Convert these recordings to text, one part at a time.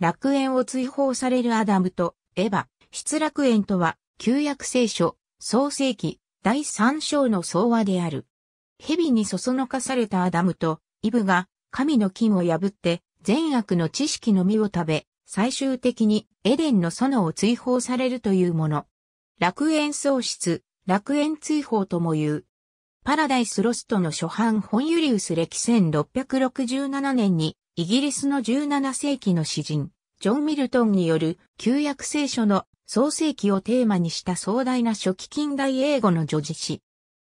楽園を追放されるアダムとエヴァ、失楽園とは、旧約聖書、創世記、第三章の総和である。蛇にそそのかされたアダムとイブが神の金を破って善悪の知識の実を食べ、最終的にエデンの園を追放されるというもの。楽園喪失、楽園追放とも言う。パラダイスロストの初版本ユリウス歴1667年にイギリスの17世紀の詩人、ジョン・ミルトンによる旧約聖書の創世記をテーマにした壮大な初期近代英語の叙事詩。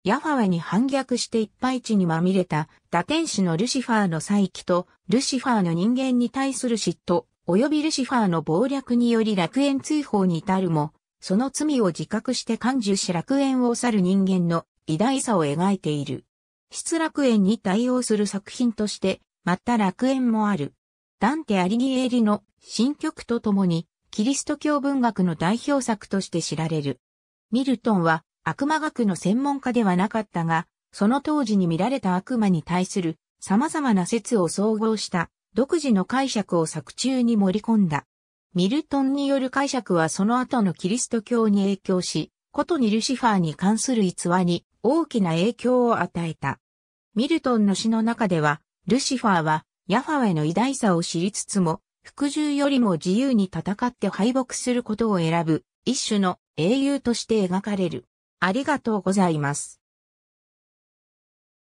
ヤファウェに反逆していっぱい地にまみれた打天使のルシファーの再起とルシファーの人間に対する嫉妬及びルシファーの謀略により楽園追放に至るも、その罪を自覚して感受し楽園を去る人間の偉大さを描いている。失楽園に対応する作品として、また楽園もある。ダンテ・アリギエリの新曲とともに、キリスト教文学の代表作として知られる。ミルトンは悪魔学の専門家ではなかったが、その当時に見られた悪魔に対する様々な説を総合した独自の解釈を作中に盛り込んだ。ミルトンによる解釈はその後のキリスト教に影響し、ことにルシファーに関する逸話に大きな影響を与えた。ミルトンの詩の中では、ルシファーはヤファウェの偉大さを知りつつも、服従よりも自由に戦って敗北することを選ぶ一種の英雄として描かれる。ありがとうございます。